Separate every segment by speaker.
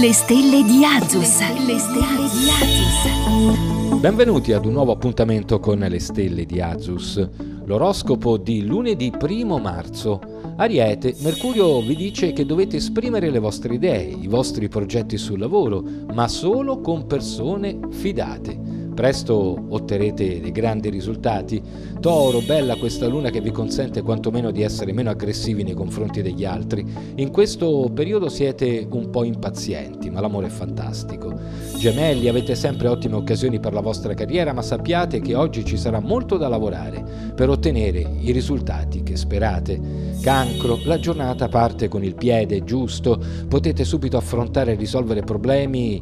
Speaker 1: Le stelle di Azus. Le stelle di Azus.
Speaker 2: Benvenuti ad un nuovo appuntamento con le stelle di Azus. L'oroscopo di lunedì 1 marzo. Ariete, Mercurio vi dice che dovete esprimere le vostre idee, i vostri progetti sul lavoro, ma solo con persone fidate. Presto otterrete dei grandi risultati. Toro, bella questa luna che vi consente quantomeno di essere meno aggressivi nei confronti degli altri. In questo periodo siete un po' impazienti, ma l'amore è fantastico. Gemelli, avete sempre ottime occasioni per la vostra carriera, ma sappiate che oggi ci sarà molto da lavorare per ottenere i risultati che sperate. Cancro, la giornata parte con il piede giusto, potete subito affrontare e risolvere problemi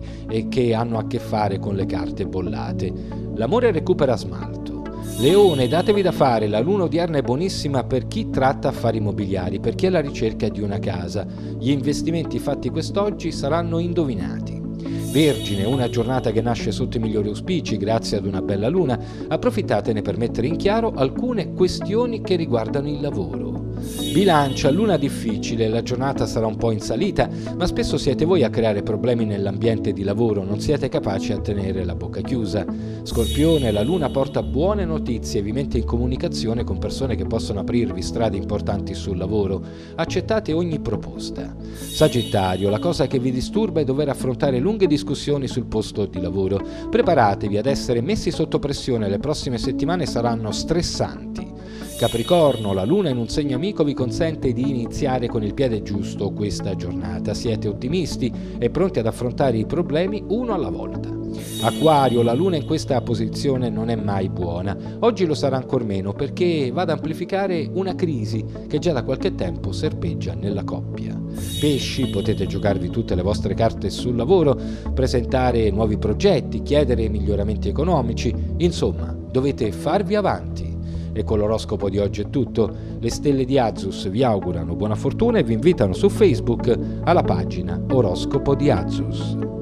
Speaker 2: che hanno a che fare con le carte bollate dite l'amore recupera smalto. Leone, datevi da fare, la luna odierna è buonissima per chi tratta affari immobiliari, per chi è alla ricerca di una casa. Gli investimenti fatti quest'oggi saranno indovinati. Vergine, una giornata che nasce sotto i migliori auspici grazie ad una bella luna, approfittatene per mettere in chiaro alcune questioni che riguardano il lavoro. Bilancia, luna difficile, la giornata sarà un po' in salita, ma spesso siete voi a creare problemi nell'ambiente di lavoro, non siete capaci a tenere la bocca chiusa. Scorpione, la luna porta buone notizie, vi mette in comunicazione con persone che possono aprirvi strade importanti sul lavoro. Accettate ogni proposta. Sagittario, la cosa che vi disturba è dover affrontare lunghe discussioni sul posto di lavoro. Preparatevi ad essere messi sotto pressione, le prossime settimane saranno stressanti. Capricorno, la luna in un segno amico vi consente di iniziare con il piede giusto questa giornata. Siete ottimisti e pronti ad affrontare i problemi uno alla volta. Acquario, la luna in questa posizione non è mai buona. Oggi lo sarà ancor meno perché va ad amplificare una crisi che già da qualche tempo serpeggia nella coppia. Pesci, potete giocarvi tutte le vostre carte sul lavoro, presentare nuovi progetti, chiedere miglioramenti economici, insomma, dovete farvi avanti. E con l'oroscopo di oggi è tutto. Le stelle di Azus vi augurano buona fortuna e vi invitano su Facebook alla pagina Oroscopo di Azus.